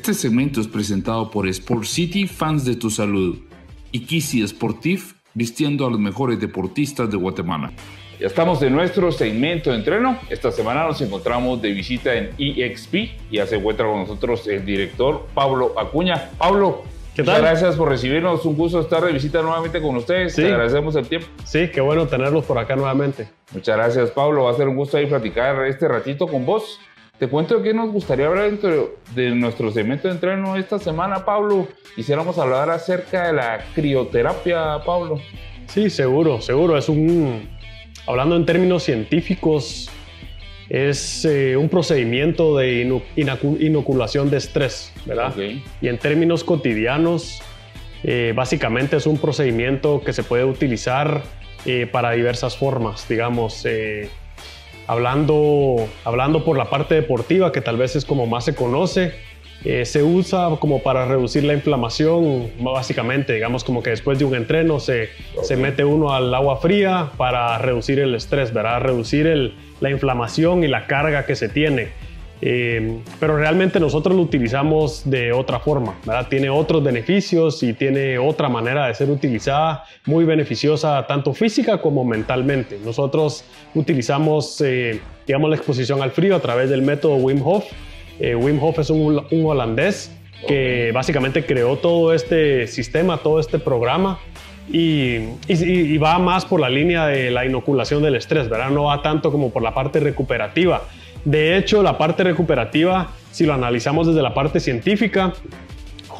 Este segmento es presentado por Sport City, fans de tu salud, y Kisi Sportif, vistiendo a los mejores deportistas de Guatemala. Ya estamos en nuestro segmento de entreno. Esta semana nos encontramos de visita en EXP y ya se encuentra con nosotros el director Pablo Acuña. Pablo, ¿Qué tal? Muchas gracias por recibirnos. Un gusto estar de visita nuevamente con ustedes. Te agradecemos el tiempo. Sí, qué bueno tenerlos por acá nuevamente. Muchas gracias, Pablo. Va a ser un gusto ahí platicar este ratito con vos. Te cuento que nos gustaría hablar dentro de nuestro segmento de entreno esta semana, Pablo. Quisiéramos hablar acerca de la crioterapia, Pablo. Sí, seguro, seguro. Es un, hablando en términos científicos, es eh, un procedimiento de inoculación de estrés, ¿verdad? Y en términos cotidianos, eh, básicamente es un procedimiento que se puede utilizar eh, para diversas formas, digamos, hablando, hablando por la parte deportiva, que tal vez es como más se conoce, se usa como para reducir la inflamación, básicamente, digamos como que después de un entreno se, se mete uno al agua fría para reducir el estrés, ¿verdad? Reducir el, la inflamación y la carga que se tiene. Eh, pero realmente nosotros lo utilizamos de otra forma, ¿verdad? Tiene otros beneficios y tiene otra manera de ser utilizada muy beneficiosa tanto física como mentalmente. Nosotros utilizamos, eh, digamos, la exposición al frío a través del método Wim Hof. Eh, Wim Hof es un, un holandés que básicamente creó todo este sistema, todo este programa y, va más por la línea de la inoculación del estrés, ¿verdad? No va tanto como por la parte recuperativa. De hecho, la parte recuperativa, si lo analizamos desde la parte científica,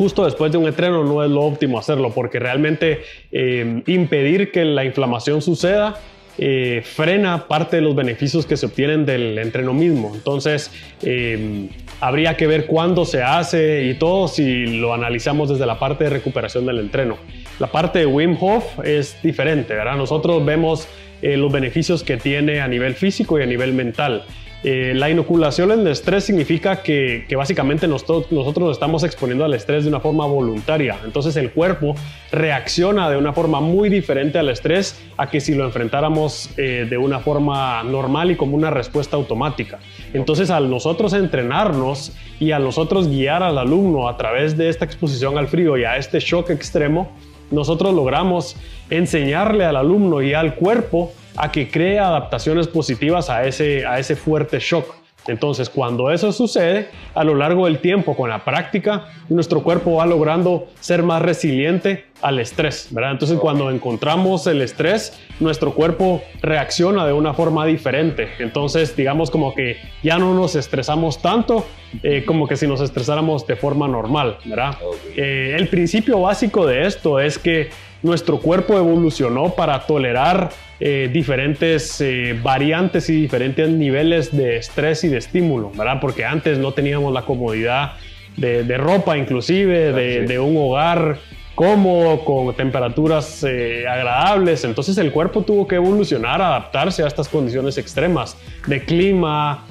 justo después de un entreno no es lo óptimo hacerlo, porque realmente eh, impedir que la inflamación suceda eh, frena parte de los beneficios que se obtienen del entreno mismo. Entonces, eh, habría que ver cuándo se hace y todo si lo analizamos desde la parte de recuperación del entreno. La parte de Wim Hof es diferente, ¿verdad? Nosotros vemos los beneficios que tiene a nivel físico y a nivel mental. Eh, la inoculación en el estrés significa que, básicamente nosotros, nosotros nos estamos exponiendo al estrés de una forma voluntaria. Entonces el cuerpo reacciona de una forma muy diferente al estrés a que si lo enfrentáramos eh, de una forma normal y como una respuesta automática. Entonces al nosotros entrenarnos y a nosotros guiar al alumno a través de esta exposición al frío y a este shock extremo, nosotros logramos enseñarle al alumno y al cuerpo a que cree adaptaciones positivas a ese, a ese fuerte shock. Entonces, cuando eso sucede, a lo largo del tiempo, con la práctica, nuestro cuerpo va logrando ser más resiliente al estrés, ¿verdad? Entonces, cuando encontramos el estrés, nuestro cuerpo reacciona de una forma diferente. Entonces, digamos como que ya no nos estresamos tanto eh, como que si nos estresáramos de forma normal, ¿verdad? Eh, el principio básico de esto es que nuestro cuerpo evolucionó para tolerar eh, diferentes eh, variantes y diferentes niveles de estrés y de estímulo, ¿verdad? Porque antes no teníamos la comodidad de, ropa inclusive, de, un hogar cómodo, con temperaturas eh, agradables. Entonces el cuerpo tuvo que evolucionar, adaptarse a estas condiciones extremas de clima,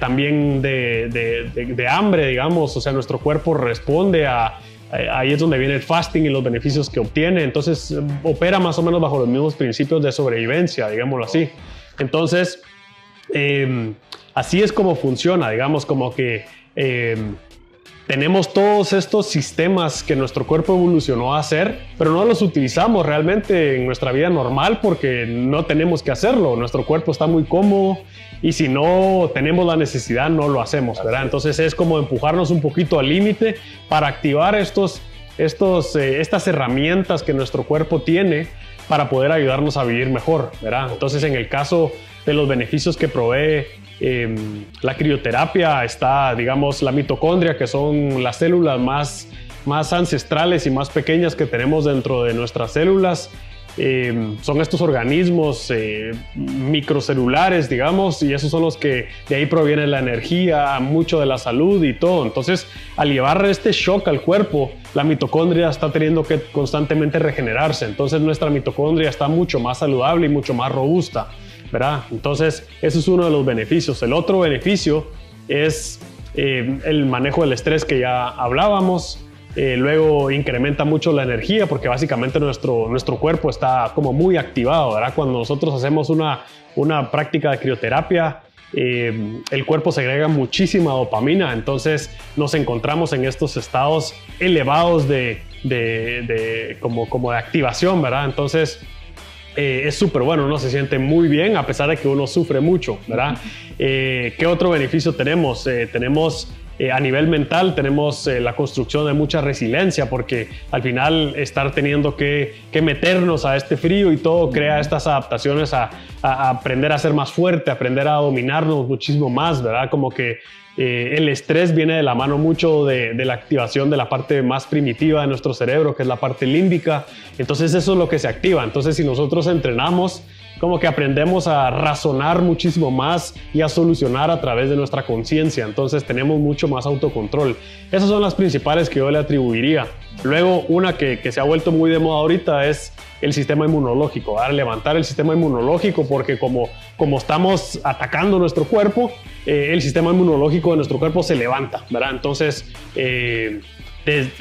también de, hambre, digamos. O sea, nuestro cuerpo responde a ahí es donde viene el fasting y los beneficios que obtiene. Entonces, opera más o menos bajo los mismos principios de sobrevivencia, digámoslo así. Entonces, em, así es como funciona, digamos, como que tenemos todos estos sistemas que nuestro cuerpo evolucionó a hacer, pero no los utilizamos realmente en nuestra vida normal porque no tenemos que hacerlo. Nuestro cuerpo está muy cómodo y si no tenemos la necesidad no lo hacemos, ¿verdad? Entonces es como empujarnos un poquito al límite para activar estos, estos, eh, estas herramientas que nuestro cuerpo tiene para poder ayudarnos a vivir mejor, ¿verdad? Entonces en el caso de los beneficios que provee em, la crioterapia está, digamos, la mitocondria, que son las células más, más ancestrales y más pequeñas que tenemos dentro de nuestras células. Eh, son estos organismos eh, microcelulares, digamos, y esos son los que de ahí proviene la energía, mucho de la salud y todo. Entonces, al llevar este shock al cuerpo, la mitocondria está teniendo que constantemente regenerarse. Entonces, nuestra mitocondria está mucho más saludable y mucho más robusta, Entonces, eso es uno de los beneficios. El otro beneficio es eh, el manejo del estrés que ya hablábamos. Eh, luego incrementa mucho la energía porque básicamente nuestro, nuestro cuerpo está como muy activado, ¿verdad? Cuando nosotros hacemos una, una práctica de crioterapia, eh, el cuerpo segrega muchísima dopamina, entonces nos encontramos en estos estados elevados de, como, como de activación, ¿verdad? Entonces eh, es súper bueno, uno se siente muy bien a pesar de que uno sufre mucho, ¿verdad? Eh, ¿Qué otro beneficio tenemos? tenemos eh, a nivel mental tenemos eh, la construcción de mucha resiliencia porque al final estar teniendo que, meternos a este frío y todo crea estas adaptaciones a, aprender a ser más fuerte, aprender a dominarnos muchísimo más, ¿verdad? Como que eh, el estrés viene de la mano mucho de, de, la activación de la parte más primitiva de nuestro cerebro, que es la parte límbica. Entonces eso es lo que se activa. Entonces si nosotros entrenamos como que aprendemos a razonar muchísimo más y a solucionar a través de nuestra conciencia. Entonces tenemos mucho más autocontrol. Esas son las principales que yo le atribuiría. Luego, una que, se ha vuelto muy de moda ahorita es el sistema inmunológico, levantar el sistema inmunológico porque como, como estamos atacando nuestro cuerpo, eh, el sistema inmunológico de nuestro cuerpo se levanta, ¿verdad? Entonces, eh,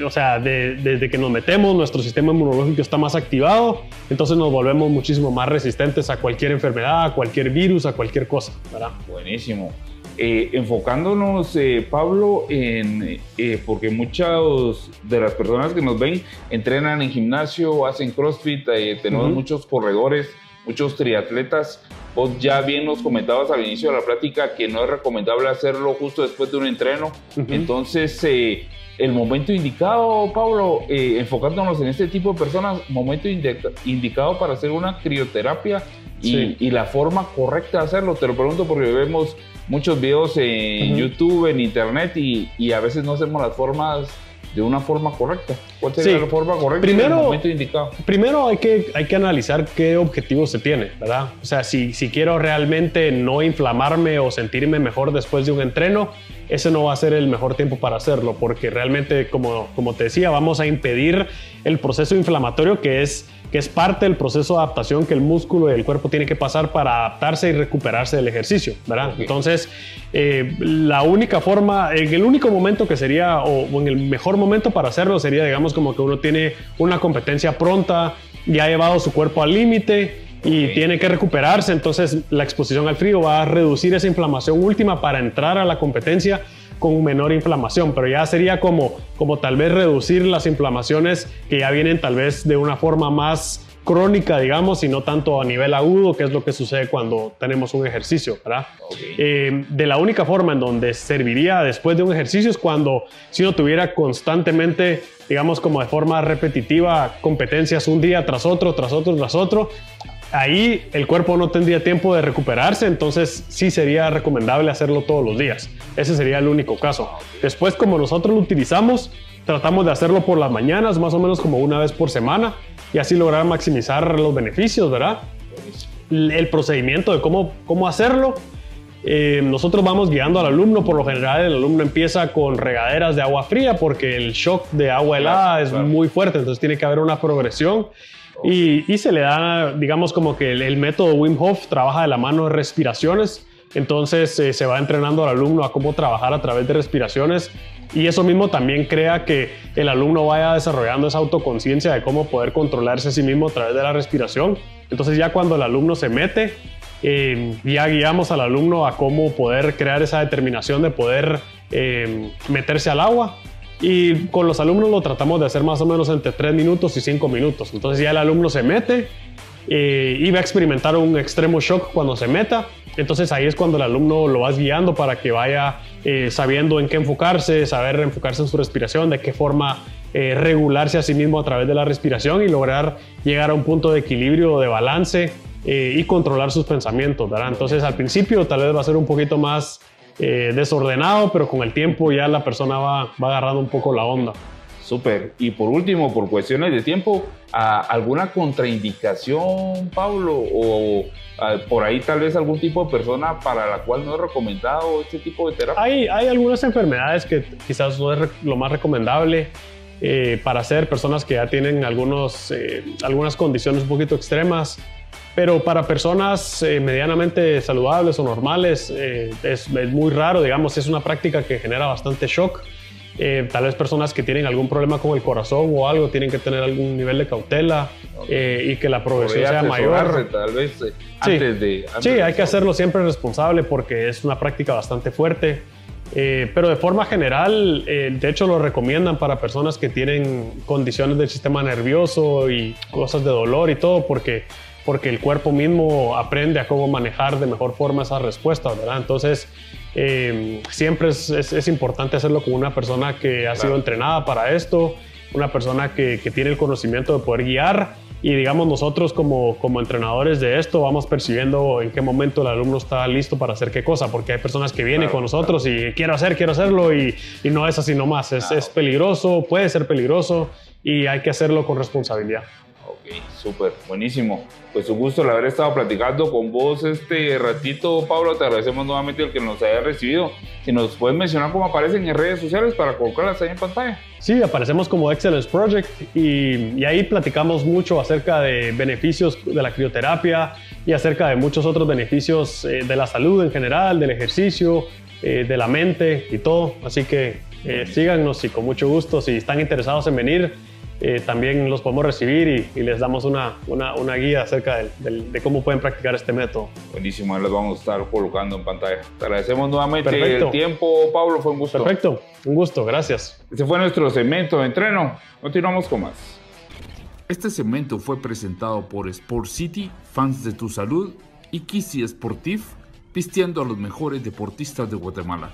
o sea, desde que nos metemos, nuestro sistema inmunológico está más activado, entonces nos volvemos muchísimo más resistentes a cualquier enfermedad, a cualquier virus, a cualquier cosa, ¿verdad? Buenísimo. Eh, enfocándonos, eh, Pablo, en, eh, porque muchas de las personas que nos ven entrenan en gimnasio, hacen CrossFit, tenemos muchos corredores, muchos triatletas. Vos ya bien nos comentabas al inicio de la plática que no es recomendable hacerlo justo después de un entreno. Entonces, el momento indicado, Pablo, eh, enfocándonos en este tipo de personas, momento indicado para hacer una crioterapia y, la forma correcta de hacerlo. Te lo pregunto porque vemos muchos videos en YouTube, en Internet y, y, a veces no hacemos las formas de una forma correcta. ¿Cuál sería la forma correcta primero, en el momento indicado? Primero hay que, hay que analizar qué objetivo se tiene, ¿verdad? O sea, si, si quiero realmente no inflamarme o sentirme mejor después de un entreno, ese no va a ser el mejor tiempo para hacerlo, porque realmente, como, como te decía, vamos a impedir el proceso inflamatorio que es que es parte del proceso de adaptación que el músculo y el cuerpo tiene que pasar para adaptarse y recuperarse del ejercicio, ¿verdad? Entonces, eh, la única forma, en el único momento que sería, o, en el mejor momento para hacerlo, sería, digamos, como que uno tiene una competencia pronta, y ha llevado su cuerpo al límite y tiene que recuperarse, entonces la exposición al frío va a reducir esa inflamación última para entrar a la competencia con menor inflamación, pero ya sería como, como tal vez reducir las inflamaciones que ya vienen tal vez de una forma más crónica, digamos, y no tanto a nivel agudo, que es lo que sucede cuando tenemos un ejercicio, ¿verdad? Eh, de la única forma en donde serviría después de un ejercicio es cuando si uno tuviera constantemente, digamos, como de forma repetitiva, competencias un día tras otro, tras otro, tras otro, ahí el cuerpo no tendría tiempo de recuperarse, entonces sí sería recomendable hacerlo todos los días. Ese sería el único caso. Después, como nosotros lo utilizamos, tratamos de hacerlo por las mañanas, más o menos como una vez por semana, y así lograr maximizar los beneficios, ¿verdad? El procedimiento de cómo, cómo hacerlo. Eh, nosotros vamos guiando al alumno, por lo general el alumno empieza con regaderas de agua fría porque el shock de agua helada es muy fuerte, entonces tiene que haber una progresión y, se le da, digamos, como que el, método Wim Hof trabaja de la mano de respiraciones. Entonces eh, se va entrenando al alumno a cómo trabajar a través de respiraciones y eso mismo también crea que el alumno vaya desarrollando esa autoconciencia de cómo poder controlarse a sí mismo a través de la respiración. Entonces ya cuando el alumno se mete, eh, ya guiamos al alumno a cómo poder crear esa determinación de poder eh, meterse al agua y con los alumnos lo tratamos de hacer más o menos entre 3 minutos y 5 minutos. Entonces ya el alumno se mete eh, y va a experimentar un extremo shock cuando se meta. Entonces ahí es cuando el alumno lo vas guiando para que vaya eh, sabiendo en qué enfocarse, saber enfocarse en su respiración, de qué forma eh, regularse a sí mismo a través de la respiración y lograr llegar a un punto de equilibrio, de balance y controlar sus pensamientos. ¿verdad? Entonces al principio tal vez va a ser un poquito más eh, desordenado, pero con el tiempo ya la persona va, va agarrando un poco la onda. Súper. Y por último, por cuestiones de tiempo, ¿alguna contraindicación, Pablo? ¿O por ahí tal vez algún tipo de persona para la cual no es recomendado este tipo de terapia? Hay, hay algunas enfermedades que quizás no es lo más recomendable eh, para hacer personas que ya tienen algunos, eh, algunas condiciones un poquito extremas. Pero para personas eh, medianamente saludables o normales eh, es, muy raro, digamos, es una práctica que genera bastante shock. Eh, tal vez personas que tienen algún problema con el corazón o algo tienen que tener algún nivel de cautela. eh, y que la progresión sea mayor. Tal vez eh, antes de. sí, hay que hacerlo siempre responsable porque es una práctica bastante fuerte. Eh, pero de forma general, de hecho lo recomiendan para personas que tienen condiciones del sistema nervioso y cosas de dolor y todo, porque, porque el cuerpo mismo aprende a cómo manejar de mejor forma esas respuestas, ¿verdad? Entonces, siempre es, es, importante hacerlo con una persona que ha sido entrenada para esto, una persona que, que tiene el conocimiento de poder guiar y digamos nosotros como, como entrenadores de esto vamos percibiendo en qué momento el alumno está listo para hacer qué cosa, porque hay personas que vienen con nosotros y quiero hacer, quiero hacerlo y, y no es así nomás, es, es peligroso, puede ser peligroso y hay que hacerlo con responsabilidad. Ok, súper, buenísimo. Pues un gusto el haber estado platicando con vos este ratito, Pablo. Te agradecemos nuevamente el que nos haya recibido. Si nos puedes mencionar cómo aparecen en redes sociales para colocarlas ahí en pantalla. Sí, aparecemos como Excellence Project y, y ahí platicamos mucho acerca de beneficios de la crioterapia y acerca de muchos otros beneficios eh, de la salud en general, del ejercicio, eh, de la mente y todo. Así que eh, síganos y con mucho gusto, si están interesados en venir, eh, también los podemos recibir y, les damos una, una, una guía acerca de, cómo pueden practicar este método. Buenísimo, ahí los vamos a estar colocando en pantalla. Te agradecemos nuevamente el tiempo, Pablo, fue un gusto. Perfecto, un gusto, gracias. Este fue nuestro segmento de entreno. Continuamos con más. Este segmento fue presentado por Sport City, fans de tu salud, y Kisi Sportif, pisteando a los mejores deportistas de Guatemala.